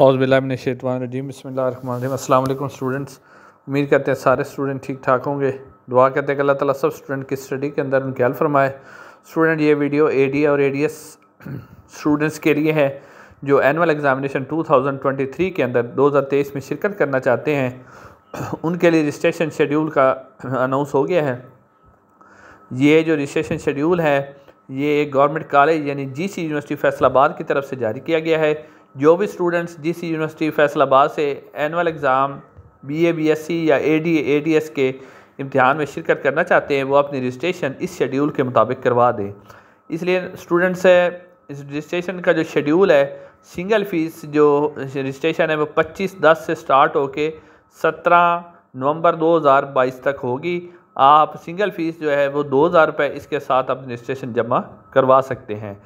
औज़बिल्लाशतवानरजीम बसमीम अल्लाम स्टूडेंट्स। उम्मीद करते हैं सारे स्टूडेंट ठीक ठाक होंगे। दुआ करते हैं कि अल्लाह ताला सब स्टूडेंट की स्टडी के अंदर उनके हेल्प फरमाए। स्टूडेंट, ये वीडियो ए डी और ए डी एस स्टूडेंट्स के लिए है, जो एनुअल एग्ज़ामिनेशन 2023 के अंदर 2023 में शिरकत करना चाहते हैं। उनके लिए रजिस्ट्रेशन शेड्यूल का अनाउंस हो गया है। ये जो रजिस्ट्रेशन शेड्यूल है, ये एक गवर्नमेंट कॉलेज यानी जी सी यूनिवर्सिटी फैसलाबाद की तरफ़ से जारी किया गया है। जो भी स्टूडेंट्स जिस यूनिवर्सिटी फैसलाबाद से annual exam B A B S C या A D A D S के इम्तहान में शिरकत करना चाहते हैं, वो अपनी रजिस्ट्रेशन इस शेड्यूल के मुताबिक करवा दें। इसलिए स्टूडेंट्स है, इस रजिस्ट्रेशन का जो शेड्यूल है सिंगल फ़ीस जो रजिस्ट्रेशन है, वो पच्चीस, दस से स्टार्ट होके सत्रह नवंबर 2022 तक होगी। आप सिंगल फ़ीस जो है, वो दो हज़ार रुपये इसके साथ अपनी रजिस्ट्रेशन जमा करवा सकते हैं।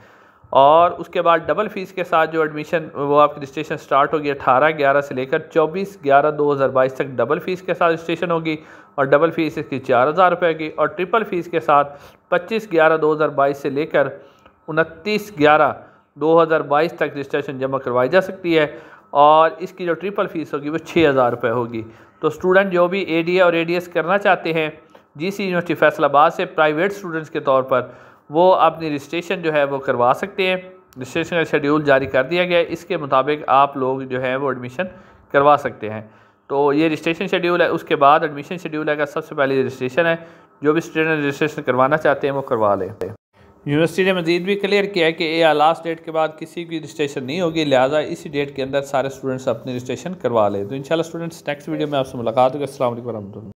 और उसके बाद डबल फ़ीस के साथ जो एडमिशन वो आपकी रजिस्ट्रेशन स्टार्ट होगी अठारह, ग्यारह से लेकर चौबीस, ग्यारह, दो हज़ार बाईस तक डबल फ़ीस के साथ रजिस्ट्रेशन होगी और डबल फ़ीस इसकी चार हज़ार रुपये की और ट्रिपल फ़ीस के साथ पच्चीस, ग्यारह, दो हज़ार बाईस से लेकर उनतीस, ग्यारह, दो हज़ार बाईस तक रजिस्ट्रेशन जमा करवाई जा सकती है और इसकी जो ट्रिपल फ़ीस होगी वो छः हज़ार रुपये होगी। तो स्टूडेंट जो भी ए डी और ए डी एस करना चाहते हैं जी सी यूनिवर्सिटी फैसलाबाद से प्राइवेट स्टूडेंट्स के तौर पर वो अपनी रजिस्ट्रेशन जो है वो करवा सकते हैं। रजिस्ट्रेशन का शेड्यूल जारी कर दिया गया है। इसके मुताबिक आप लोग जो है वो एडमिशन करवा सकते हैं। तो ये रजिस्ट्रेशन शेड्यूल है। उसके बाद एडमिशन शेड्यूल है। का सबसे पहले रजिस्ट्रेशन है, जो भी स्टूडेंट रजिस्ट्रेशन करवाना चाहते हैं, वो करवा लें। यूनिवर्सिटी ने मजीद भी क्लियर किया है कि ये लास्ट डेट के बाद किसी की रजिस्ट्रेशन नहीं होगी। लिहाजा इसी डेट के अंदर सारे स्टूडेंट्स अपनी रजिस्ट्रेशन करवा लें। तो इंशाल्लाह स्टूडेंट्स नेक्स्ट वीडियो में आपसे मुलाकात होगी। असल वरहमल